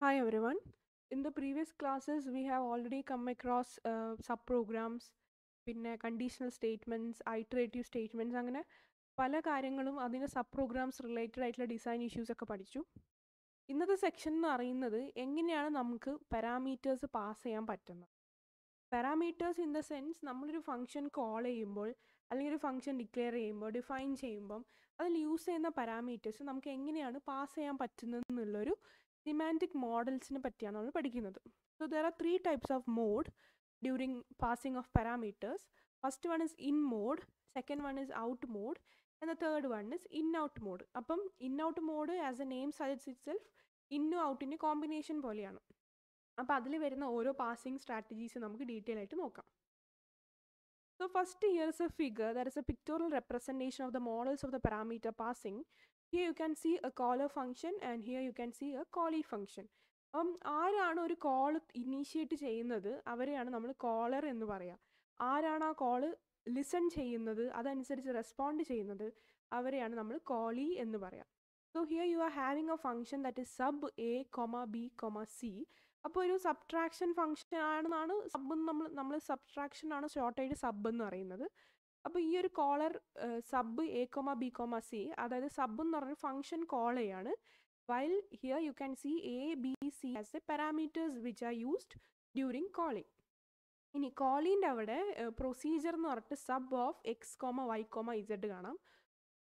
Hi everyone. In the previous classes, we have already come across uh, subprograms, പിന്നെ conditional statements iterative statements അങ്ങനെ പല കാര്യങ്ങളും അതിന് sub programs related ആയിട്ടുള്ള design issues ഒക്കെ പഠിച്ചു ഇന്നത്തെ സെക്ഷൻ എന്ന് പറയുന്നത് എങ്ങനെയാണ് നമുക്ക് പാരാമീറ്റേഴ്സ് പാസ് ചെയ്യാൻ പറ്റുന്നത് പാരാമീറ്റേഴ്സ് ഇൻ ദ സെൻസ് നമ്മളൊരു ഫംഗ്ഷൻ കോൾ ചെയ്യുമ്പോൾ അല്ലെങ്കിൽ ഒരു ഫംഗ്ഷൻ ഡിക്ലെയർ ചെയ്യുമ്പോൾ ഡിഫൈൻ ചെയ്യുമ്പം അതിൽ യൂസ് ചെയ്യുന്ന പാരാമീറ്റേഴ്സ് നമുക്ക് എങ്ങനെയാണ് പാസ് ചെയ്യാൻ പറ്റുന്നത് എന്നുള്ളൊരു സിമാന്റിക് മോഡൽസിനെ പറ്റിയാണ് നമ്മൾ പഠിക്കുന്നത്. So there are three types of mode during passing of parameters first one is in mode second one is out mode and the third one is in out mode അപ്പം in out mode as a name suggests itself ഇന്നും ഔട്ടിന്റെ combination പോലെയാണ്. അപ്പോൾ അതിൽ വരുന്ന ഓരോ passing strategies നമുക്ക് detail ആയിട്ട് നോക്കാം. So first here is a figure. There is a pictorial representation of the models of the parameter passing. Here you can see a caller function and here you can see a callee function. അപ്പം ആരാണ് ഒരു call initiate ചെയ്യുന്നത്? അവരെയാണ് നമ്മൾ collar എന്ന് പറയുക ആരാണ് ആ കോൾ ലിസൺ ചെയ്യുന്നത്? അതനുസരിച്ച് റെസ്പോണ്ട് ചെയ്യുന്നത്? അവരെയാണ് നമ്മൾ കോളി എന്ന് പറയാം. So here you are having a function that is sub a comma b comma c അപ്പോൾ ഒരു സബ്ട്രാക്ഷൻ ഫംഗ്ഷൻ ആണെന്നാണ് സബ് നമ്മൾ നമ്മൾ സബ്ട്രാക്ഷൻ ആണ് ഷോർട്ടായിട്ട് സബ് എന്ന് പറയുന്നത്. അപ്പോൾ ഈ ഒരു caller sub a comma b comma c അതായത് സബ് എന്ന് പറഞ്ഞ ഫംഗ്ഷൻ കോൾ ചെയ്യാണ് while here you can see a b c as a parameters which are used during calling ഇനി കോളിന്റെ അവിടെ പ്രൊസീജിയർ എന്ന് പറഞ്ഞിട്ട് sub of x comma y comma z കാണാം.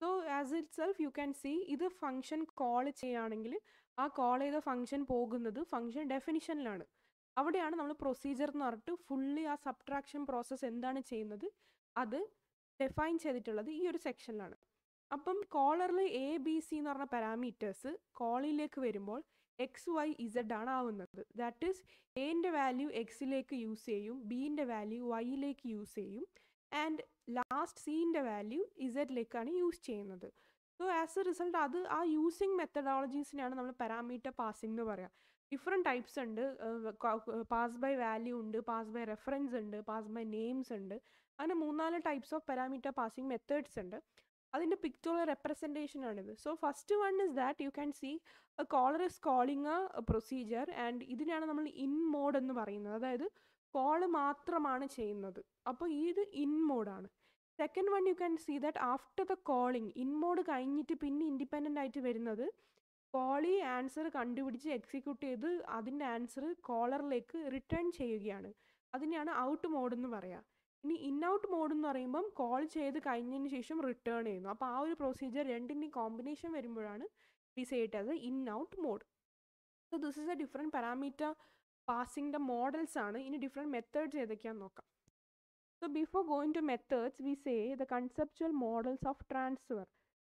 So as itself you can see ഇത് function call ചെയ്യുകയാണെങ്കിൽ ആ call ചെയ്ത ഫംഗ്ഷൻ പോകുന്നത് ഫംഗ്ഷൻ ഡെഫിനിഷനിലാണ്. അവിടെയാണ് നമ്മൾ പ്രൊസീജിയർ എന്ന് പറഞ്ഞിട്ട് ഫുള്ളി ആ സബ്ട്രാക്ഷൻ പ്രോസസ്സ് എന്താണ് ചെയ്യുന്നത്? അത് ഡിഫൈൻ ചെയ്തിട്ടുള്ളത് ഈ ഒരു സെക്ഷനിലാണ് അപ്പം കോളറിൽ എ ബി സി എന്ന് പറഞ്ഞ പാരാമീറ്റേഴ്സ് കോളിലേക്ക് വരുമ്പോൾ എക്സ് വൈ ഇസഡ് ആണ് ആവുന്നത്. ദാറ്റ് ഈസ് എന്റെ വാല്യൂ എക്സിലേക്ക് യൂസ് ചെയ്യും ബീന്റെ വാല്യൂ വൈയിലേക്ക് യൂസ് ചെയ്യും ആൻഡ് ലാസ്റ്റ് സീന്റെ വാല്യൂ ഇസഡിലേക്കാണ് യൂസ് ചെയ്യുന്നത്. സോ ആസ് എ റിസൾട്ട് അത് ആ യൂസിങ് മെത്തഡോളജീസിനെയാണ് നമ്മൾ പാരാമീറ്റർ പാസിംഗ് എന്ന് പറയുക ഡിഫറെന്റ് ടൈപ്സ് ഉണ്ട്. പാസ് ബൈ വാല്യൂ ഉണ്ട് പാസ് ബൈ റെഫറൻസ് ഉണ്ട് പാസ് ബൈ നെയിംസ് ഉണ്ട്. അങ്ങനെ മൂന്നാൽ types of parameter passing methods ഉണ്ട്. അതിന്റെ പിക്ചറുള്ള റെപ്രസെന്റേഷൻ ആണിത്. So first one is that you can see a caller is calling a procedure and ഇതിനാണ് നമ്മൾ ഇൻ മോഡ് എന്ന് പറയുന്നത്. അതായത് കോൾ മാത്രമാണ് ചെയ്യുന്നത്. അപ്പോൾ ഇത് in മോഡാണ് second one you can see that after the calling in mode കഴിഞ്ഞിട്ട് പിന്നെ ഇൻഡിപെൻഡന്റ് ആയിട്ട് വരുന്നത് കോളി ആൻസർ കണ്ടുപിടിച്ച് എക്സിക്യൂട്ട് ചെയ്ത് അതിന്റെ ആൻസർ കോളറിലേക്ക് റിട്ടേൺ ചെയ്യുകയാണ്. അതിനെയാണ് ഔട്ട് മോഡ് എന്ന് പറയുക ഇനി ഇൻ ഔട്ട് മോഡ് എന്ന് പറയുമ്പം കോൾ ചെയ്ത് കഴിഞ്ഞതിന് ശേഷം റിട്ടേൺ ചെയ്യുന്നു. അപ്പോൾ ആ ഒരു പ്രൊസീജിയർ രണ്ടിന്റെയും കോമ്പിനേഷൻ വരുമ്പോഴാണ് വി സേറ്റ് അത് in out mode so this is a different parameter passing the models ആണ്. ഇനി ഡിഫറെന്റ് മെത്തേഡ്സ് ഏതൊക്കെയാണെന്ന് നോക്കാം. So before going to methods we say the conceptual models of transfer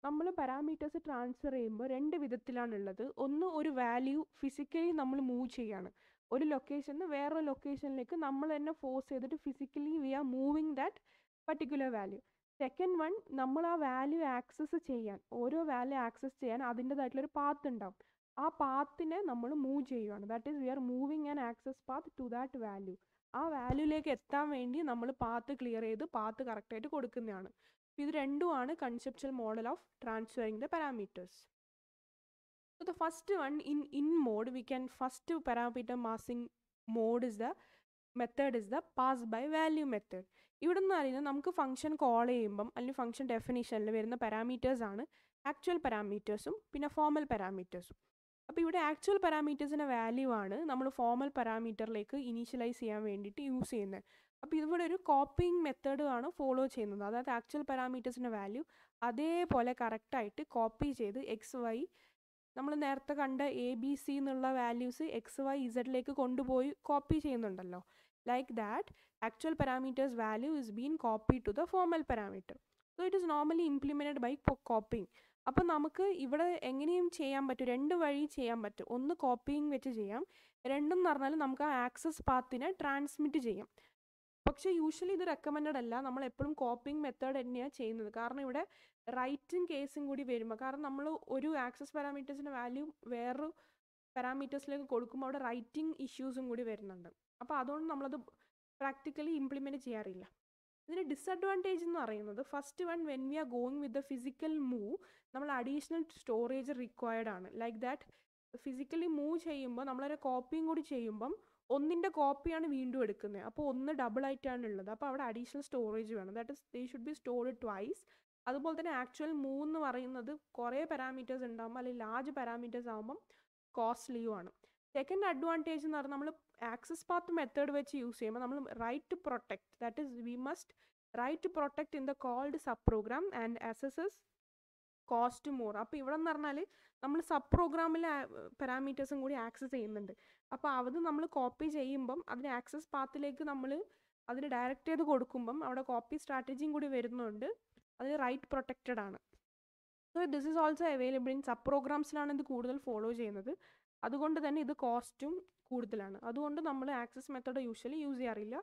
നമ്മൾ പാരാമീറ്റേഴ്സ് ട്രാൻസ്ഫർ ചെയ്യുമ്പോൾ രണ്ട് വിധത്തിലാണുള്ളത് ഒന്ന് ഒരു വാല്യൂ ഫിസിക്കലി നമ്മൾ മൂവ് ചെയ്യാണ്. ഒരു ലൊക്കേഷനിൽ നിന്ന് വേറൊരു ലൊക്കേഷനിലേക്ക് നമ്മൾ തന്നെ ഫോഴ്സ് ചെയ്തിട്ട് physically we are moving that particular value second one നമ്മൾ ആ വാല്യൂ ആക്സസ് ചെയ്യാൻ ഓരോ വാല്യൂ ആക്സസ് ചെയ്യാൻ അതിന്റെതായിട്ടുള്ളൊരു പാത്ത് ഉണ്ടാവും. ആ പാത്തിനെ നമ്മൾ മൂവ് ചെയ്യുകയാണ് that is we are moving an access path to that value ആ വാല്യൂലേക്ക് എത്താൻ വേണ്ടി നമ്മൾ പാത്ത് ക്ലിയർ ചെയ്ത് പാത്ത് കറക്റ്റായിട്ട് കൊടുക്കുന്നതാണ്. ഇത് രണ്ടുമാണ് conceptual model of transferring the parameters So the first one in in mode we can first parameter passing mode is the method is the pass by value method ഇവിടെ നിന്ന് അറിയുന്നത് നമുക്ക് function call ചെയ്യുമ്പം അല്ലെങ്കിൽ ഫംഗ്ഷൻ ഡെഫിനേഷനിൽ വരുന്ന parameters ആണ് actual പാരാമീറ്റേഴ്സും പിന്നെ formal പാരാമീറ്റേഴ്സും അപ്പോൾ ഇവിടെ ആക്ച്വൽ പാരാമീറ്റേഴ്സിന്റെ വാല്യൂ ആണ് നമ്മൾ ഫോമൽ പാരാമീറ്ററിലേക്ക് ഇനീഷ്യലൈസ് ചെയ്യാൻ വേണ്ടിയിട്ട് യൂസ് ചെയ്യുന്നത്. അപ്പോൾ ഇവിടെ ഒരു കോപ്പിംഗ് മെത്തേഡ് ആണ് ഫോളോ ചെയ്യുന്നത്. അതായത് ആക്ച്വൽ പാരാമീറ്റേഴ്സിന്റെ വാല്യൂ അതേപോലെ കറക്റ്റായിട്ട് കോപ്പി ചെയ്ത് എക്സ് വൈ നമ്മൾ നേരത്തെ കണ്ട എ ബി സി എന്നുള്ള വാല്യൂസ് എക്സ് വൈ ഇസഡിലേക്ക് കൊണ്ടുപോയി കോപ്പി ചെയ്യുന്നുണ്ടല്ലോ. Like that actual parameters value is been copy to the formal parameter so it is normally implemented by copying അപ്പോൾ നമുക്ക് ഇവിടെ എങ്ങനെയും ചെയ്യാൻ പറ്റും. രണ്ട് വഴി ചെയ്യാൻ പറ്റും. ഒന്ന് കോപ്പിയിങ് വെച്ച് ചെയ്യാം. രണ്ടെന്ന് പറഞ്ഞാൽ നമുക്ക് ആ ആക്സസ് പാത്തിനെ ട്രാൻസ്മിറ്റ് ചെയ്യാം. പക്ഷേ യൂഷ്വലി ഇത് റെക്കമെൻഡഡ് അല്ല. നമ്മൾ എപ്പോഴും കോപ്പിംഗ് മെത്തേഡ് തന്നെയാണ് ചെയ്യുന്നത്. കാരണം ഇവിടെ റൈറ്റും കേസും കൂടി വരുമ്പോൾ കാരണം നമ്മൾ ഒരു ആക്സസ് പാരാമീറ്റേഴ്സിന്റെ വാല്യൂ വേറൊരു പാരാമീറ്റേഴ്സിലേക്ക് കൊടുക്കുമ്പോൾ അവിടെ റൈറ്റിംഗ് ഇഷ്യൂസും കൂടി വരുന്നുണ്ട്. അപ്പോൾ അതുകൊണ്ട് നമ്മളത് പ്രാക്ടിക്കലി ഇംപ്ലിമെന്റ് ചെയ്യാറില്ല. ഇതിന് ഡിസഡ്വാന്റേജ് എന്ന് പറയുന്നത് first one when we are going with the physical move നമ്മൾ അഡീഷണൽ സ്റ്റോറേജ് റിക്വയർഡ് ആണ്. ലൈക്ക് ദാറ്റ് ഫിസിക്കലി മൂവ് ചെയ്യുമ്പോൾ നമ്മളൊരു കോപ്പിയും കൂടി ചെയ്യുമ്പം ഒന്നിന്റെ കോപ്പിയാണ് വീണ്ടും എടുക്കുന്നത്. അപ്പോൾ ഒന്ന് ഡബിൾ ആയിട്ടാണ് ഉള്ളത്. അപ്പോൾ അവിടെ അഡീഷണൽ സ്റ്റോറേജ് വേണം. That is they should be stored twice അതുപോലെ തന്നെ ആക്ച്വൽ മൂവ് എന്ന് പറയുന്നത് കുറേ പാരാമീറ്റേഴ്സ് ഉണ്ടാകുമ്പോൾ അല്ലെങ്കിൽ ലാർജ് പാരാമീറ്റേഴ്സ് ആകുമ്പം കോസ്റ്റ്ലിയും ആണ്. സെക്കൻഡ് അഡ്വാന്റേജ് എന്ന് പറഞ്ഞാൽ നമ്മൾ ആക്സസ് പാത്ത് മെത്തേഡ് വെച്ച് യൂസ് ചെയ്യുമ്പോൾ നമ്മൾ write to protect that is we must write to protect in the called sub program and access cost more അപ്പോൾ ഇവിടെ എന്ന് പറഞ്ഞാൽ നമ്മൾ സബ് പ്രോഗ്രാമിലെ പാരാമീറ്റേഴ്സും കൂടി ആക്സസ് ചെയ്യുന്നുണ്ട്. അപ്പോൾ അത് നമ്മൾ കോപ്പി ചെയ്യുമ്പം അതിന് ആക്സസ് പാത്തിലേക്ക് നമ്മൾ അതിന് ഡയറക്റ്റ് ചെയ്ത് കൊടുക്കുമ്പം അവിടെ കോപ്പി സ്ട്രാറ്റജിയും കൂടി വരുന്നുണ്ട്. അത് റൈറ്റ് പ്രൊട്ടക്റ്റഡ് ആണ്. So this is also available in sub പ്രോഗ്രാംസിലാണ് ഇത് കൂടുതൽ ഫോളോ ചെയ്യുന്നത്. അതുകൊണ്ട് തന്നെ ഇത് കോസ്റ്റും കൂടുതലാണ്. അതുകൊണ്ട് നമ്മൾ ആക്സസ് മെത്തേഡ് യൂഷ്വലി യൂസ് ചെയ്യാറില്ല.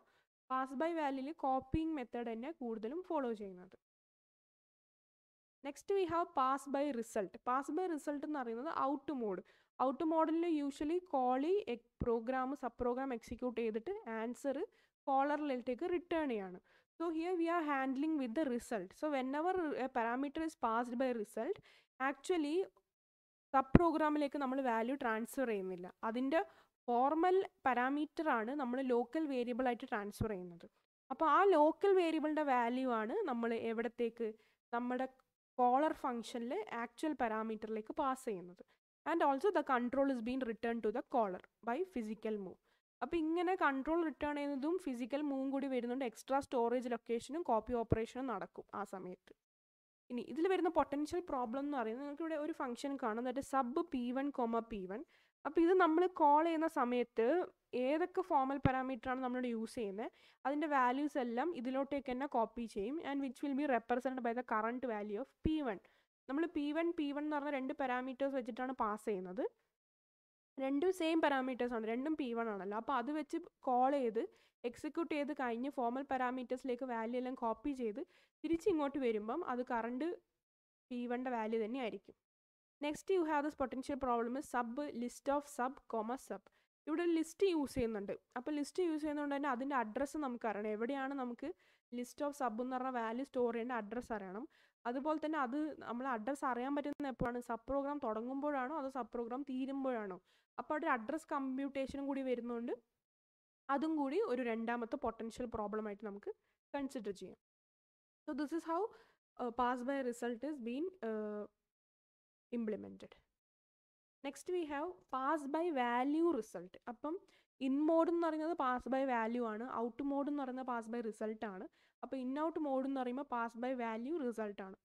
പാസ് ബൈ വാല്യൂൽ കോപ്പിയിങ് മെത്തേഡ് തന്നെ കൂടുതലും ഫോളോ ചെയ്യുന്നത്. Next we have pass by result. Pass by result എന്ന് പറയുന്നത് ഔട്ട് മോഡ്. ഔട്ട് മോഡിൽ usually callee program sub program execute ചെയ്തിട്ട് ആൻസർ കോളറിലേക്ക് റിട്ടേൺ ചെയ്യാണ്. So here we are handling with the result. So whenever parameter is passed by result actually sub പ്രോഗ്രാമിലേക്ക് നമ്മൾ value transfer ചെയ്യുന്നില്ല. അതിന്റെ ഫോർമൽ പാരാമീറ്റർ ആണ് നമ്മൾ ലോക്കൽ വേരിയബിൾ ആയിട്ട് ട്രാൻസ്ഫർ ചെയ്യുന്നത്. അപ്പോൾ ആ ലോക്കൽ വേരിയബിളിന്റെ വാല്യൂ ആണ് നമ്മൾ എവിടത്തേക്ക് നമ്മുടെ കോളർ ഫംഗ്ഷനിൽ ആക്ച്വൽ പാരാമീറ്ററിലേക്ക് പാസ് ചെയ്യുന്നത്. And also the control is been return to the caller by physical move. അപ്പോൾ ഇങ്ങനെ കൺട്രോൾ റിട്ടേൺ ചെയ്യുന്നതും ഫിസിക്കൽ മൂവും കൂടി വരുന്നുണ്ട്. എക്സ്ട്രാ സ്റ്റോറേജ് ലൊക്കേഷനും കോപ്പി ഓപ്പറേഷനും നടക്കും ആ സമയത്ത്. ഇനി ഇതിൽ വരുന്ന പൊട്ടൻഷ്യൽ പ്രോബ്ലം എന്ന് പറയുന്നത് നിങ്ങൾക്ക് ഇവിടെ ഒരു ഫംഗ്ഷൻ കാണാം. അതായത് sub p one comma p one അപ്പോൾ ഇത് നമ്മൾ കോൾ ചെയ്യുന്ന സമയത്ത് ഏതൊക്കെ ഫോമൽ പാരാമീറ്റർ ആണ് നമ്മളിവിടെ യൂസ് ചെയ്യുന്നത് അതിന്റെ വാല്യൂസ് എല്ലാം ഇതിലോട്ടേക്ക് തന്നെ കോപ്പി ചെയ്യും and which will be represent by the current value of p one നമ്മൾ പി വൺ പി വൺ എന്ന് പറഞ്ഞ രണ്ട് പാരാമീറ്റേഴ്സ് വെച്ചിട്ടാണ് പാസ് ചെയ്യുന്നത്. രണ്ടും സെയിം പാരാമീറ്റേഴ്സ് ആണ്. രണ്ടും പി വൺ ആണല്ലോ. അപ്പോൾ അത് വെച്ച് കോൾ ചെയ്ത് എക്സിക്യൂട്ട് ചെയ്ത് കഴിഞ്ഞ് ഫോമൽ പാരാമീറ്റേഴ്സിലേക്ക് വാല്യൂ എല്ലാം കോപ്പി ചെയ്ത് തിരിച്ച് ഇങ്ങോട്ട് വരുമ്പം അത് കറണ്ട് പി വണ്ടെ വാല്യൂ തന്നെ ആയിരിക്കും. Next you have this potential problem sub list of sub comma sub ഇവിടെ ലിസ്റ്റ് യൂസ് ചെയ്യുന്നുണ്ട്. അപ്പോൾ ലിസ്റ്റ് യൂസ് ചെയ്യുന്നതുകൊണ്ട് തന്നെ അതിന്റെ അഡ്രസ്സ് നമുക്ക് അറിയണം. എവിടെയാണ് നമുക്ക് ലിസ്റ്റ് ഓഫ് സബ് എന്ന് പറഞ്ഞ വാല്യൂ സ്റ്റോർ ചെയ്യേണ്ട അഡ്രസ്സ് അറിയണം. അതുപോലെ തന്നെ അത് നമ്മൾ അഡ്രസ്സ് അറിയാൻ പറ്റുന്ന എപ്പോഴാണ്? സബ് പ്രോഗ്രാം തുടങ്ങുമ്പോഴാണോ? അതോ സബ് പ്രോഗ്രാം തീരുമ്പോഴാണോ? അപ്പോൾ അവിടെ അഡ്രസ് കമ്പ്യൂട്ടേഷനും കൂടി വരുന്നതുകൊണ്ട് അതും കൂടി ഒരു രണ്ടാമത്തെ പൊട്ടൻഷ്യൽ പ്രോബ്ലം ആയിട്ട് നമുക്ക് കൺസിഡർ ചെയ്യാം. So this is how pass by result is been implemented next we have pass by value result അപ്പം ഇൻ മോഡ് എന്ന് പറയുന്നത് പാസ് ബൈ വാല്യൂ ആണ് ഔട്ട് മോഡ് എന്ന് പറയുന്നത് പാസ് ബൈ റിസൾട്ട് ആണ്. അപ്പോൾ ഇൻ ഔട്ട് മോഡ് എന്ന് പറയുമ്പോൾ പാസ് ബൈ വാല്യൂ റിസൾട്ട് ആണ്.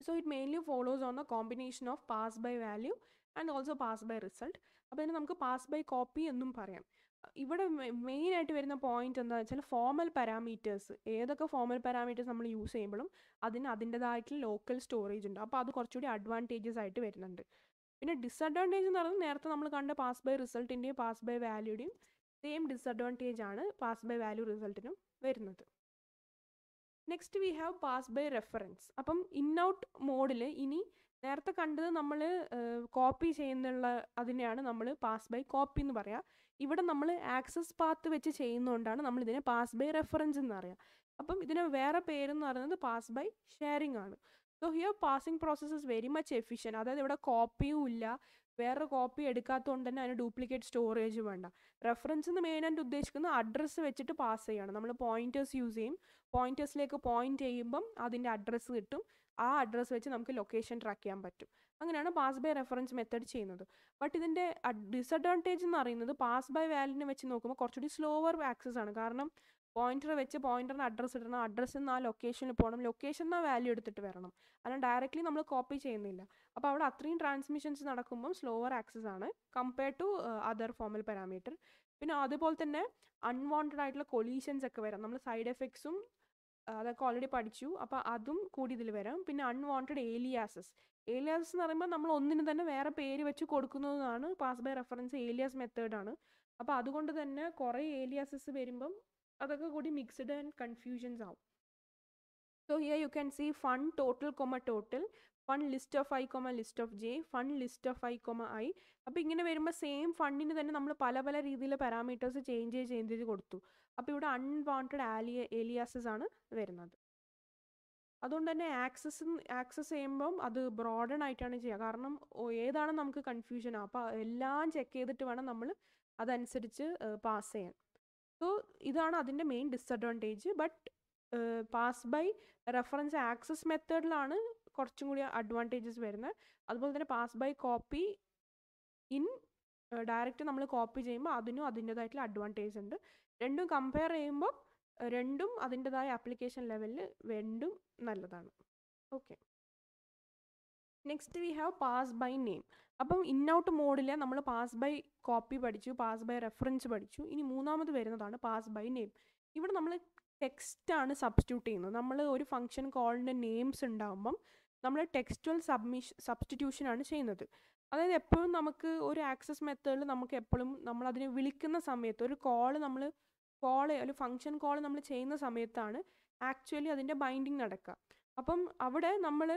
So it mainly follows on the combination of pass by value and also pass by result അപ്പോൾ ഇതിന് നമുക്ക് പാസ് ബൈ കോപ്പി എന്നും പറയാം. ഇവിടെ മെയിൻ ആയിട്ട് വരുന്ന പോയിന്റ് എന്താണെന്ന് വെച്ചാൽ ഫോമൽ പാരാമീറ്റേഴ്സ് ഏതൊക്കെ ഫോമൽ പാരാമീറ്റേഴ്സ് നമ്മൾ യൂസ് ചെയ്യുമ്പോഴും അതിന് അതിന്റെതായിട്ടുള്ള ലോക്കൽ സ്റ്റോറേജ് ഉണ്ട്. അപ്പോൾ അത് കുറച്ചുകൂടി അഡ്വാന്റേജസ് ആയിട്ട് വരുന്നുണ്ട്. പിന്നെ ഡിസഡ്വാന്റേജ് എന്ന് പറയുന്നത് നേരത്തെ നമ്മൾ കണ്ട പാസ് ബൈ റിസൾട്ടിന്റെയും പാസ് ബൈ വാല്യൂടെയും സെയിം ഡിസഡ്വാന്റേജ് ആണ് പാസ് ബൈ വാല്യൂ റിസൾട്ടിനും വരുന്നത്. Next we have pass by reference അപ്പം ഇൻ ഔട്ട് മോഡിൽ ഇനി നേരത്തെ കണ്ടത് നമ്മൾ കോപ്പി ചെയ്യുന്നുള്ള അതിനെയാണ് നമ്മൾ പാസ് ബൈ കോപ്പി എന്ന് പറയുക ഇവിടെ നമ്മൾ ആക്സസ് പാത്ത് വെച്ച് ചെയ്യുന്നതുകൊണ്ടാണ് നമ്മൾ ഇതിനെ പാസ് ബൈ റെഫറൻസ് എന്ന് പറയുക അപ്പം ഇതിന് വേറെ പേരെന്ന് പറയുന്നത് പാസ് ബൈ ഷെയറിംഗ് ആണ്. So here passing process is very much efficient അതായത് ഇവിടെ കോപ്പിയും ഇല്ല. വേറെ കോപ്പി എടുക്കാത്തതുകൊണ്ട് തന്നെ അതിന് ഡ്യൂപ്ലിക്കേറ്റ് സ്റ്റോറേജ് വേണ്ട. റെഫറൻസ് എന്ന് മെയിനായിട്ട് ഉദ്ദേശിക്കുന്നത് അഡ്രസ്സ് വെച്ചിട്ട് പാസ് ചെയ്യണം. നമ്മൾ പോയിന്റേഴ്സ് യൂസ് ചെയ്യും. പോയിന്റേഴ്സിലേക്ക് പോയിന്റ് ചെയ്യുമ്പം അതിന്റെ അഡ്രസ്സ് കിട്ടും. ആ അഡ്രസ്സ് വെച്ച് നമുക്ക് ലൊക്കേഷൻ ട്രാക്ക് ചെയ്യാൻ പറ്റും. അങ്ങനെയാണ് പാസ് ബൈ റെഫറൻസ് മെത്തേഡ് ചെയ്യുന്നത്. ബട്ട് ഇതിന്റെ ഡിസഡ്വാന്റേജ് എന്ന് പറയുന്നത് പാസ് ബൈ വാലിനെ വെച്ച് നോക്കുമ്പോൾ കുറച്ചുകൂടി സ്ലോവർ ആക്സസ് ആണ്. കാരണം പോയിന്റർ വെച്ച് പോയിന്ററിന് അഡ്രസ്സ് ഇടണം. അഡ്രസ്സിൽ നിന്ന് ആ ലൊക്കേഷനിൽ പോകണം ലൊക്കേഷൻ ആ വാല്യൂ എടുത്തിട്ട് വരണം. അല്ലാണ്ട് ഡയറക്റ്റ്ലി നമ്മൾ കോപ്പി ചെയ്യുന്നില്ല. അപ്പോൾ അവിടെ അത്രയും ട്രാൻസ്മിഷൻസ് നടക്കുമ്പോൾ സ്ലോവർ ആക്സസ് ആണ് compared to other formal parameter പിന്നെ അതുപോലെ തന്നെ അൺവാണ്ടഡ് ആയിട്ടുള്ള കൊലീഷൻസ് ഒക്കെ വരാം. നമ്മൾ സൈഡ് എഫക്ട്സും അതൊക്കെ ഓൾറെഡി പഠിച്ചു. അപ്പോൾ അതും കൂടി ഇതിൽ വരാം. പിന്നെ അൺവാണ്ടഡ് ഏലിയാസസ് ഏലിയാസസ് എന്ന് പറയുമ്പോൾ നമ്മൾ ഒന്നിന് തന്നെ വേറെ പേര് വെച്ച് കൊടുക്കുന്നതാണ് പാസ് ബൈ റെഫറൻസ് ഏലിയാസ് മെത്തേഡാണ് അപ്പോൾ അതുകൊണ്ട് തന്നെ കുറേ ഏലിയാസസ് വരുമ്പം അതൊക്കെ കൂടി മിക്സ്ഡ് ആൻഡ് കൺഫ്യൂഷൻസ് ആവും. So here you can see fun total comma total fun list of i comma list of j fun list of i comma i അപ്പോൾ ഇങ്ങനെ വരുമ്പോൾ സെയിം ഫണ്ടിന് തന്നെ നമ്മൾ പല പല രീതിയിലെ പാരാമീറ്റേഴ്സ് ചേഞ്ച് ചെയ്ത് ചേഞ്ച് ചെയ്ത് കൊടുത്തു. അപ്പോൾ ഇവിടെ അൺവാണ്ടഡ് ആലിയ ഏലിയാസസ് ആണ് വരുന്നത്. അതുകൊണ്ട് തന്നെ ആക്സസ് ആക്സസ് ചെയ്യുമ്പം അത് ബ്രോഡൺ ആയിട്ടാണ് ചെയ്യുക. കാരണം ഏതാണ് നമുക്ക് കൺഫ്യൂഷൻ അപ്പോൾ എല്ലാം ചെക്ക് ചെയ്തിട്ട് വേണം നമ്മൾ അതനുസരിച്ച് പാസ് ചെയ്യാൻ. സോ ഇതാണ് അതിന്റെ main disadvantage but pass by reference access മെത്തേഡിലാണ് കുറച്ചും കൂടി അഡ്വാന്റേജസ് വരുന്നത്. അതുപോലെ തന്നെ pass by copy in direct നമ്മൾ കോപ്പി ചെയ്യുമ്പോൾ അതിനും അതിന്റെതായിട്ടുള്ള അഡ്വാന്റേജ് ഉണ്ട്. രണ്ടും കമ്പയർ ചെയ്യുമ്പോൾ രണ്ടും അതിന്റെതായ ആപ്ലിക്കേഷൻ ലെവലിൽ രണ്ടും നല്ലതാണ്. Okay next we have pass by name അപ്പം ഇന്നൗട്ട് മോഡിൽ നമ്മൾ പാസ് ബൈ കോപ്പി പഠിച്ചു പാസ് ബൈ റെഫറൻസ് പഠിച്ചു. ഇനി മൂന്നാമത് വരുന്നതാണ് പാസ് ബൈ നെയിം ഇവിടെ നമ്മൾ ടെക്സ്റ്റാണ് സബ്സ്റ്റിറ്റ്യൂട്ട് ചെയ്യുന്നത്. നമ്മൾ ഒരു ഫംഗ്ഷൻ കോളിന്റെ നെയിംസ് ഉണ്ടാകുമ്പം നമ്മൾ ടെക്സ്റ്റുവൽ സബ്മിഷ് സബ്സ്റ്റിറ്റ്യൂഷനാണ് ചെയ്യുന്നത്. അതായത് എപ്പോഴും നമുക്ക് ഒരു ആക്സസ് മെത്തേഡിൽ നമുക്ക് എപ്പോഴും നമ്മൾ അതിനെ വിളിക്കുന്ന സമയത്ത് ഒരു കോൾ നമ്മൾ കോൾ ഒരു ഫംഗ്ഷൻ കോൾ നമ്മൾ ചെയ്യുന്ന സമയത്താണ് ആക്ച്വലി അതിന്റെ ബൈൻഡിങ് നടക്കുക അപ്പം അവിടെ നമ്മൾ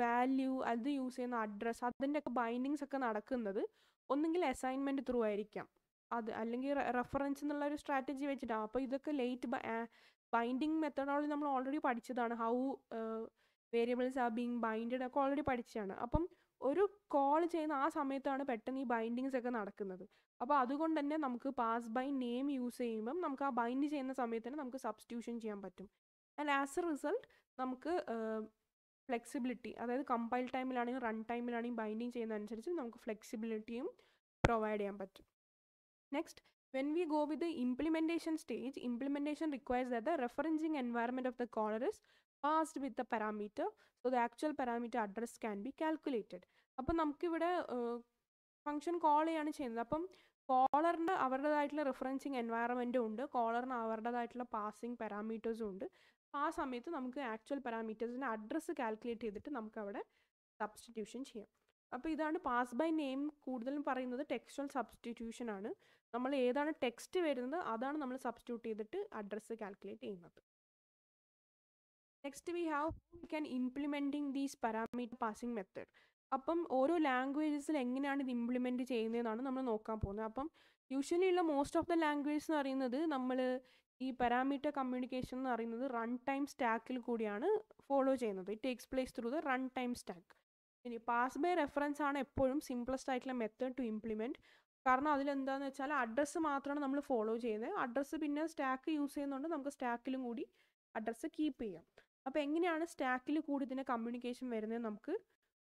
വാല്യൂ അത് യൂസ് ചെയ്യുന്ന അഡ്രസ്സ് അതിന്റെ ഒക്കെ ബൈൻഡിങ്സ് ഒക്കെ നടക്കുന്നത് ഒന്നുകിൽ അസൈൻമെന്റ് ത്രൂ ആയിരിക്കാം. അത് അല്ലെങ്കിൽ റെഫറൻസ് എന്നുള്ള ഒരു സ്ട്രാറ്റജി വെച്ചിട്ടാണ് അപ്പോൾ ഇതൊക്കെ ലേറ്റ് ബൈൻഡിങ് മെത്തഡോളജി നമ്മൾ ഓൾറെഡി പഠിച്ചതാണ്. How variables are being binded ഒക്കെ ഓൾറെഡി പഠിച്ചതാണ്. അപ്പം ഒരു കോൾ ചെയ്യുന്ന ആ സമയത്താണ് പെട്ടെന്ന് ഈ ബൈൻഡിങ്സ് ഒക്കെ നടക്കുന്നത്. അപ്പോൾ അതുകൊണ്ട് തന്നെ നമുക്ക് പാസ് ബൈ നെയിം യൂസ് ചെയ്യുമ്പം നമുക്ക് ആ ബൈൻഡ് ചെയ്യുന്ന സമയത്ത് തന്നെ നമുക്ക് സബ്സ്റ്റിറ്റ്യൂഷൻ ചെയ്യാൻ പറ്റും. ആൻഡ് ആസ് എ റിസൾട്ട് നമുക്ക് ഫ്ലെക്സിബിലിറ്റി അതായത് കമ്പൈൽ ടൈമിലാണെങ്കിലും റൺ ടൈമിലാണെങ്കിലും ബൈൻഡിങ് ചെയ്യുന്നതനുസരിച്ച് നമുക്ക് ഫ്ലെക്സിബിലിറ്റിയും പ്രൊവൈഡ് ചെയ്യാൻ പറ്റും. Next when we go with implementation stage implementation that the referencing environment of the caller is passed with the parameter so the actual parameter address can be calculated. അപ്പം നമുക്കിവിടെ function call ചെയ്യാണ് ചെയ്യുന്നത്. അപ്പം കോളറിന്റെ അവരുടേതായിട്ടുള്ള referencing എൻവയറമെന്റും ഉണ്ട്. കോളറിന് അവരുടേതായിട്ടുള്ള passing പാരാമീറ്റേഴ്സും ഉണ്ട്. ആ സമയത്ത് നമുക്ക് ആക്ച്വൽ പാരാമീറ്റേഴ്സിന്റെ അഡ്രസ്സ് കാൽക്കുലേറ്റ് ചെയ്തിട്ട് നമുക്ക് അവിടെ സബ്സ്റ്റിറ്റ്യൂഷൻ ചെയ്യാം. അപ്പോൾ ഇതാണ് പാസ് ബൈ നെയിം കൂടുതലും പറയുന്നത് ടെക്സ്റ്റൽ സബ്സ്റ്റിറ്റ്യൂഷൻ ആണ്. നമ്മൾ ഏതാണ് ടെക്സ്റ്റ് വരുന്നത് അതാണ് നമ്മൾ സബ്സ്റ്റിറ്റ്യൂട്ട് ചെയ്തിട്ട് അഡ്രസ്സ് കാൽക്കുലേറ്റ് ചെയ്യുന്നത്. Next we have we can implementing these parameter passing method അപ്പം ഓരോ ലാംഗ്വേജസിൽ എങ്ങനെയാണ് ഇത് ഇംപ്ലിമെന്റ് ചെയ്യുന്നതെന്നാണ് നമ്മൾ നോക്കാൻ പോകുന്നത്. അപ്പം യൂഷ്വലി ഉള്ള മോസ്റ്റ് ഓഫ് ദ ലാംഗ്വേജസ് എന്ന് പറയുന്നത് നമ്മൾ ഈ പാരാമീറ്റർ കമ്മ്യൂണിക്കേഷൻ എന്ന് പറയുന്നത് റൺ ടൈം സ്റ്റാക്കിൽ കൂടിയാണ് ഫോളോ ചെയ്യുന്നത്. It takes place through the run time stack ഇനി പാസ് ബൈ റെഫറൻസ് ആണ് എപ്പോഴും സിംപ്ലസ്റ്റ് ആയിട്ടുള്ള മെത്തേഡ് ടു ഇംപ്ലിമെന്റ് കാരണം അതിലെന്താണെന്ന് വെച്ചാൽ അഡ്രസ്സ് മാത്രമാണ് നമ്മൾ ഫോളോ ചെയ്യുന്നത്. അഡ്രസ്സ് പിന്നെ സ്റ്റാക്ക് യൂസ് ചെയ്യുന്നതുകൊണ്ട് നമുക്ക് സ്റ്റാക്കിലും കൂടി അഡ്രസ്സ് കീപ്പ് ചെയ്യാം. അപ്പോൾ എങ്ങനെയാണ് സ്റ്റാക്കിൽ കൂടി ഇതിന്റെ കമ്മ്യൂണിക്കേഷൻ വരുന്നത് നമുക്ക്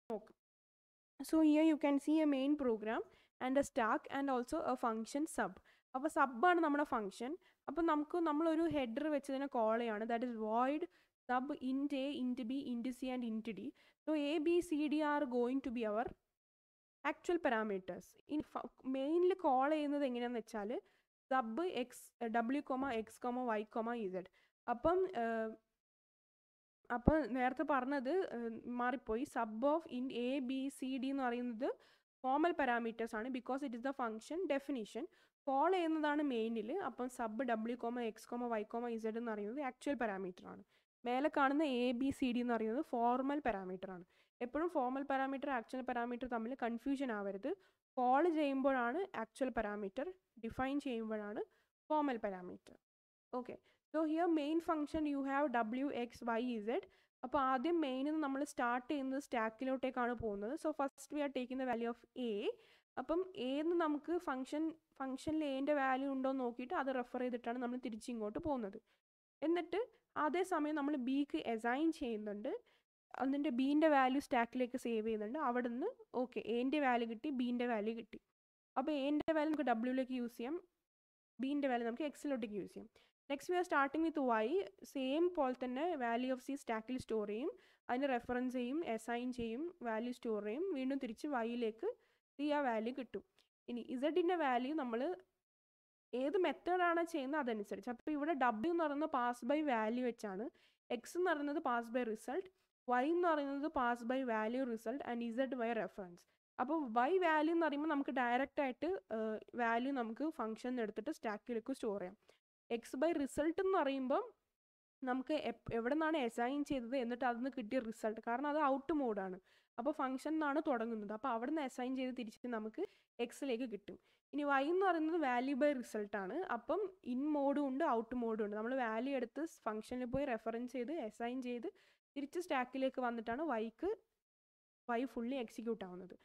നോക്കാം. So here you can see a main program and a stack and also a function sub അപ്പോൾ സബ്ബാണ് നമ്മുടെ ഫംഗ്ഷൻ അപ്പോൾ നമുക്ക് നമ്മളൊരു ഹെഡർ വെച്ച് ഇതിനെ കോൾ ചെയ്യാണ് that is void sub int a int b int c and int d so a b c d are going to be our actual parameters in മെയിനിൽ call ചെയ്യുന്നത് എങ്ങനെയാണെന്ന് വെച്ചാൽ sub x W comma x comma y comma z അപ്പം അപ്പോൾ നേരത്തെ പറഞ്ഞത് മാറിപ്പോയി. Sub of in a b c d എന്ന് പറയുന്നത് ഫോമൽ പാരാമീറ്റേഴ്സ് ആണ്. Because it is the function definition. Call ചെയ്യുന്നതാണ് മെയിനിൽ അപ്പം sub W comma x comma y comma z എന്ന് പറയുന്നത് ആക്ച്വൽ പാരാമീറ്റർ ആണ്. മേലെ കാണുന്ന എ ബി സി ഡി എന്ന് പറയുന്നത് ഫോർമൽ പാരാമീറ്റർ ആണ്. എപ്പോഴും ഫോർമൽ പാരാമീറ്റർ ആക്ച്വൽ പാരാമീറ്റർ തമ്മിൽ കൺഫ്യൂഷൻ ആവരുത്. കോൾ ചെയ്യുമ്പോഴാണ് ആക്ച്വൽ പാരാമീറ്റർ ഡിഫൈൻ ചെയ്യുമ്പോഴാണ് formal parameter. Okay. So here main function you have W x y z അപ്പോൾ ആദ്യം മെയിനിൽ നിന്ന് നമ്മൾ സ്റ്റാർട്ട് ചെയ്യുന്നത് സ്റ്റാക്കിലോട്ടേക്കാണ് പോകുന്നത്. So first we are taking the value of a അപ്പം എന്ന് നമുക്ക് ഫംഗ്ഷൻ ഫംഗ്ഷനിൽ എന്റെ വാല്യൂ ഉണ്ടോ എന്ന് നോക്കിയിട്ട് അത് റെഫർ ചെയ്തിട്ടാണ് നമ്മൾ തിരിച്ചിങ്ങോട്ട് പോകുന്നത്. എന്നിട്ട് അതേസമയം നമ്മൾ ബിക്ക് എസൈൻ ചെയ്യുന്നുണ്ട്. അതിന്റെ ബീന്റെ വാല്യൂ സ്റ്റാക്കിലേക്ക് സേവ് ചെയ്യുന്നുണ്ട്. അവിടെ നിന്ന് ഓക്കെ എന്റെ വാല്യൂ കിട്ടി ബീന്റെ വാല്യൂ കിട്ടി. അപ്പോൾ എന്റെ വാല്യൂ നമുക്ക് ഡബ്ല്യൂയിലേക്ക് യൂസ് ചെയ്യാം. ബീന്റെ വാല്യൂ നമുക്ക് എക്സിലോട്ടേക്ക് യൂസ് ചെയ്യാം. Next we are starting with y same പോലെ തന്നെ വാല്യൂ ഓഫ് സി സ്റ്റാക്കിൽ സ്റ്റോർ ചെയ്യും. അതിന് റെഫറൻസ് ചെയ്യും അസൈൻ ചെയ്യും വാല്യൂ സ്റ്റോർ ചെയ്യും. വീണ്ടും തിരിച്ച് വൈയിലേക്ക് സി ആ വാല്യൂ കിട്ടും. ഇനി ഇസഡിന്റെ വാല്യൂ നമ്മൾ ഏത് മെത്തേഡാണ് ചെയ്യുന്നത് അതനുസരിച്ച്. അപ്പോൾ ഇവിടെ ഡബ്ല്യു എന്ന് പറയുന്നത് പാസ് ബൈ വാല്യൂ വെച്ചാണ്. എക്സ് എന്ന് പറയുന്നത് പാസ് ബൈ റിസൾട്ട് വൈ എന്ന് പറയുന്നത് pass by value result and z by reference അപ്പോൾ വൈ വാല്യൂ എന്ന് പറയുമ്പോൾ നമുക്ക് ഡയറക്റ്റ് ആയിട്ട് വാല്യൂ നമുക്ക് ഫംഗ്ഷൻ എടുത്തിട്ട് സ്റ്റാക്കിലേക്ക് സ്റ്റോർ ചെയ്യാം. എക്സ് ബൈ റിസൾട്ട് എന്ന് പറയുമ്പം നമുക്ക് എവിടെ നിന്നാണ് അസൈൻ ചെയ്തത് എന്നിട്ട് അതിൽ നിന്ന് കിട്ടിയ റിസൾട്ട് കാരണം അത് ഔട്ട് മോഡാണ് അപ്പോൾ ഫംഗ്ഷൻ എന്നാണ് തുടങ്ങുന്നത്. അപ്പോൾ അവിടെ നിന്ന് അസൈൻ ചെയ്ത് തിരിച്ച് നമുക്ക് എക്സിലേക്ക് കിട്ടും. ഇനി വൈ എന്ന് പറയുന്നത് വാല്യൂ ബൈ റിസൾട്ടാണ് അപ്പം ഇൻ മോഡും ഉണ്ട് ഔട്ട് മോഡും ഉണ്ട്. നമ്മൾ വാല്യൂ എടുത്ത് ഫംഗ്ഷനിൽ പോയി റെഫറൻസ് ചെയ്ത് അസൈൻ ചെയ്ത് തിരിച്ച് സ്റ്റാക്കിലേക്ക് വന്നിട്ടാണ് വൈക്ക് വൈ ഫുള്ളി എക്സിക്യൂട്ട് ആവുന്നത്.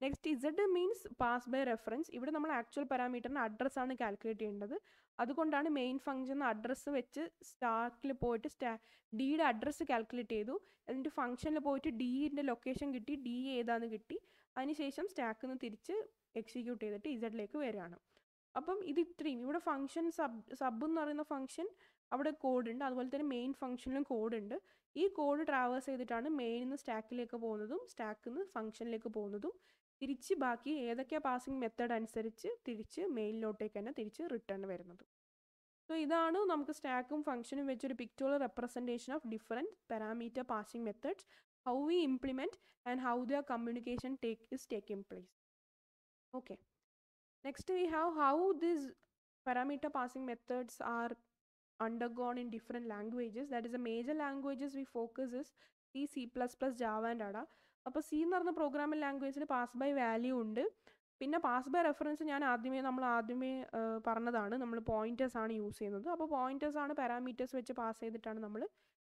Next z means pass by reference ഇവിടെ നമ്മൾ ആക്ച്വൽ പാരാമീറ്ററിന് അഡ്രസ്സാണ് കാൽക്കുലേറ്റ് ചെയ്യേണ്ടത്. അതുകൊണ്ടാണ് മെയിൻ ഫംഗ്ഷൻ അഡ്രസ്സ് വെച്ച് സ്റ്റാക്കിൽ പോയിട്ട് സ്റ്റാ ഡിയുടെ അഡ്രസ്സ് കാൽക്കുലേറ്റ് ചെയ്തു. എന്നിട്ട് ഫംഗ്ഷനിൽ പോയിട്ട് ഡിന്റെ ലൊക്കേഷൻ കിട്ടി ഡി ഏതാന്ന് കിട്ടി. അതിനുശേഷം സ്റ്റാക്കിൽ നിന്ന് തിരിച്ച് എക്സിക്യൂട്ട് ചെയ്തിട്ട് ഇസഡിലേക്ക് വരികയാണ്. അപ്പം ഇത് ഇത്രയും. ഇവിടെ ഫംഗ്ഷൻ സബ് സബ് എന്ന് പറയുന്ന ഫംഗ്ഷൻ അവിടെ കോഡ് ഉണ്ട്. അതുപോലെ തന്നെ മെയിൻ ഫംഗ്ഷനിലും കോഡ് ഉണ്ട്. ഈ കോഡ് ട്രാവേഴ്സ് ചെയ്തിട്ടാണ് മെയിനിൽ നിന്ന് സ്റ്റാക്കിലേക്ക് പോകുന്നതും സ്റ്റാക്കിൽ നിന്ന് ഫംഗ്ഷനിലേക്ക് പോകുന്നതും തിരിച്ച് ബാക്കി ഏതൊക്കെ പാസിംഗ് മെത്തേഡ് അനുസരിച്ച് തിരിച്ച് മെയിലിലോട്ടേക്ക് തന്നെ തിരിച്ച് റിട്ടേൺ വരുന്നത്. സോ ഇതാണ് നമുക്ക് സ്റ്റാക്കും ഫംഗ്ഷനും വെച്ചൊരു pictorial representation of different parameter passing methods how we implement and how the communication take is taking place okay next we have how this parameter passing methods are undergone in different languages. That is the major languages we focus is C, C++, Java and ADA അപ്പോൾ C എന്ന് പറഞ്ഞ programming ലാംഗ്വേജിന് pass by value ഉണ്ട്. പിന്നെ pass by reference ഞാൻ ആദ്യമേ നമ്മൾ ആദ്യമേ പറഞ്ഞതാണ്. നമ്മൾ പോയിന്റേഴ്സ് ആണ് യൂസ് ചെയ്യുന്നത്. അപ്പോൾ പോയിന്റേഴ്സ് ആണ് പാരാമീറ്റേഴ്സ് വെച്ച് പാസ് ചെയ്തിട്ടാണ് നമ്മൾ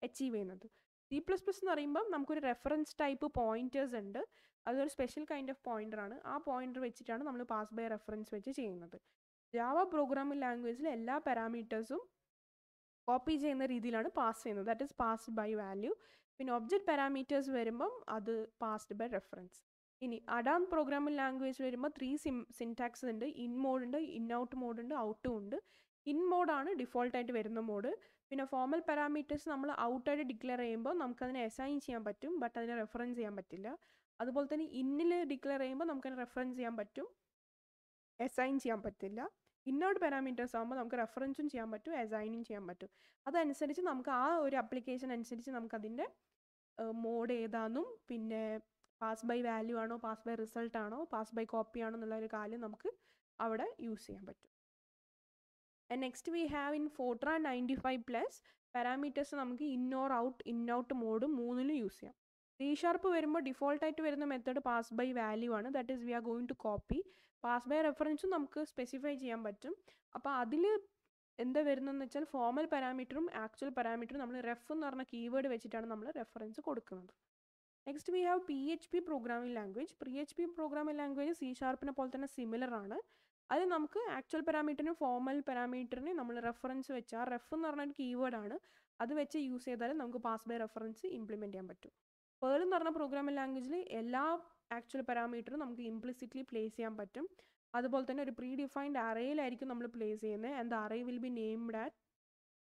അച്ചീവ് ചെയ്യുന്നത്. സി പ്ലസ് പ്ലസ് എന്ന് പറയുമ്പോൾ നമുക്കൊരു റെഫറൻസ് ടൈപ്പ് പോയിന്റേഴ്സ് ഉണ്ട്. അതൊരു സ്പെഷ്യൽ കൈൻഡ് ഓഫ് പോയിന്റർ ആണ്. ആ പോയിന്റർ വെച്ചിട്ടാണ് നമ്മൾ പാസ് ബൈ റെഫറൻസ് വെച്ച് ചെയ്യുന്നത്. ജാവ പ്രോഗ്രാമിംഗ് ലാംഗ്വേജിൽ എല്ലാ പാരാമീറ്റേഴ്സും കോപ്പി ചെയ്യുന്ന രീതിയിലാണ് പാസ് ചെയ്യുന്നത്. That is passed by value പിന്നെ ഒബ്ജക്റ്റ് പാരാമീറ്റേഴ്സ് വരുമ്പം അത് പാസ്ഡ് ബൈ റെഫറൻസ് ഇനി അഡാം പ്രോഗ്രാമിംഗ് ലാംഗ്വേജ് വരുമ്പോൾ ത്രീ സിം സിൻടാക്സ് ഉണ്ട്. ഇൻ മോഡ് ഉണ്ട് ഇൻ ഔട്ട് മോഡ് ഉണ്ട് ഔട്ടും ഉണ്ട്. ഇൻ മോഡാണ് ഡിഫോൾട്ടായിട്ട് വരുന്ന മോഡ് പിന്നെ ഫോമൽ പാരാമീറ്റേഴ്സ് നമ്മൾ ഔട്ടായിട്ട് ഡിക്ലെയർ ചെയ്യുമ്പോൾ നമുക്കതിനെ അസൈൻ ചെയ്യാൻ പറ്റും ബട്ട് അതിനെ റെഫറൻസ് ചെയ്യാൻ പറ്റില്ല. അതുപോലെ തന്നെ ഇന്നിൽ ഡിക്ലെയർ ചെയ്യുമ്പോൾ നമുക്കതിനെ റെഫറൻസ് ചെയ്യാൻ പറ്റും അസൈൻ ചെയ്യാൻ പറ്റില്ല. ഇന്നൗട്ട് പാരാമീറ്റേഴ്സ് ആകുമ്പോൾ നമുക്ക് റെഫറൻസും ചെയ്യാൻ പറ്റും അസൈനും ചെയ്യാൻ പറ്റും. അതനുസരിച്ച് നമുക്ക് ആ ഒരു അപ്ലിക്കേഷൻ അനുസരിച്ച് നമുക്കതിന്റെ മോഡ് ഏതാണെന്നും പിന്നെ പാസ് ബൈ വാല്യൂ ആണോ പാസ് ബൈ റിസൾട്ട് ആണോ പാസ് ബൈ കോപ്പി ആണോ എന്നുള്ള ഒരു കാര്യം നമുക്ക് അവിടെ യൂസ് ചെയ്യാൻ പറ്റും. And next we have in Fortran ninety five plus parameters നമുക്ക് in or out in out mode മൂന്നിലും യൂസ് ചെയ്യാം. സി ഷാർപ്പ് വരുമ്പോൾ ഡിഫോൾട്ടായിട്ട് വരുന്ന മെത്തേഡ് പാസ് ബൈ വാല്യൂ ആണ്. That is we are going to copy pass by റെഫറൻസും നമുക്ക് specify ചെയ്യാൻ പറ്റും. അപ്പോൾ അതിൽ എന്താ വരുന്നതെന്ന് വെച്ചാൽ ഫോമൽ പാരാമീറ്ററും ആക്ച്വൽ പാരാമീറ്ററും നമ്മൾ റെഫ് എന്ന് പറഞ്ഞ കീവേഡ് വെച്ചിട്ടാണ് നമ്മൾ റെഫറൻസ് കൊടുക്കുന്നത്. Next we have P H P programming language. P H P programming language C ഷാർപ്പിനെ പോലെ തന്നെ സിമിലർ ആണ്. അത് നമുക്ക് ആക്ച്വൽ പാരാമീറ്ററിനും ഫോമൽ പാരാമീറ്ററിനും നമ്മൾ റെഫറൻസ് വെച്ച് ആ റെഫ് എന്ന് പറഞ്ഞ ഒരു കീവേഡ് ആണ്. അത് വെച്ച് യൂസ് ചെയ്താൽ നമുക്ക് പാസ് ബൈ റെഫറൻസ് ഇംപ്ലിമെന്റ് ചെയ്യാൻ പറ്റും. പേൾ എന്ന് പറഞ്ഞ പ്രോഗ്രാമിംഗ് ലാംഗ്വേജിൽ എല്ലാ ആക്ച്വൽ പാരാമീറ്റർ നമുക്ക് ഇംപ്ലിസിറ്റ്ലി പ്ലേസ് ചെയ്യാൻ പറ്റും. അതുപോലെ തന്നെ ഒരു പ്രീ ഡിഫൈൻഡ് അറയിലായിരിക്കും നമ്മൾ പ്ലേസ് ചെയ്യുന്നത്. And the array will be named at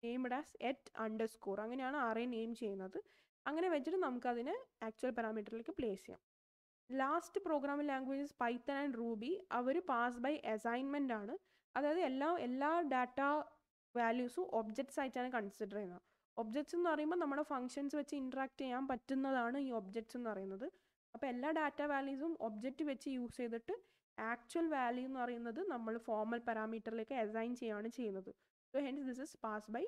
named as et underscore അങ്ങനെയാണ് അറേ നെയിം ചെയ്യുന്നത്. അങ്ങനെ വെച്ചിട്ട് നമുക്കതിനെ ആക്ച്വൽ പാരാമീറ്ററിലേക്ക് പ്ലേസ് ചെയ്യാം. Last programming languages Python and Ruby our pass by assignment ആണ്. അതായത് എല്ലാ എല്ലാ ഡാറ്റ വാല്യൂസും ഒബ്ജക്ട്സ് ആയിട്ടാണ് കൺസിഡർ ചെയ്യുന്നത്. ഒബ്ജക്ട്സ് എന്ന് പറയുമ്പോൾ നമ്മുടെ ഫങ്ഷൻസ് വെച്ച് ഇൻട്രാക്ട് ചെയ്യാൻ പറ്റുന്നതാണ് ഈ ഒബ്ജക്ട്സ് എന്ന് പറയുന്നത്. അപ്പോൾ എല്ലാ ഡാറ്റ വാല്യൂസും ഒബ്ജക്റ്റ് വെച്ച് യൂസ് ചെയ്തിട്ട് ആക്ച്വൽ വാല്യൂ എന്ന് പറയുന്നത് നമ്മൾ ഫോമൽ പാരാമീറ്ററിലേക്ക് അസൈൻ ചെയ്യുകയാണ് ചെയ്യുന്നത്. So hence this is pass by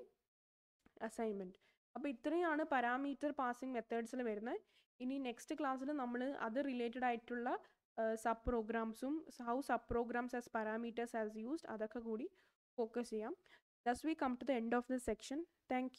assignment അപ്പോൾ ഇത്രയാണ് പാരാമീറ്റർ പാസിംഗ് മെത്തേഡ്സിൽ വരുന്നത് ഇനി നെക്സ്റ്റ് ക്ലാസ്സിൽ നമ്മൾ അത് റിലേറ്റഡ് ആയിട്ടുള്ള sub പ്രോഗ്രാംസും how sub programs as parameters as used അതൊക്കെ കൂടി ഫോക്കസ് ചെയ്യാം. Thus we come to the end of this section thank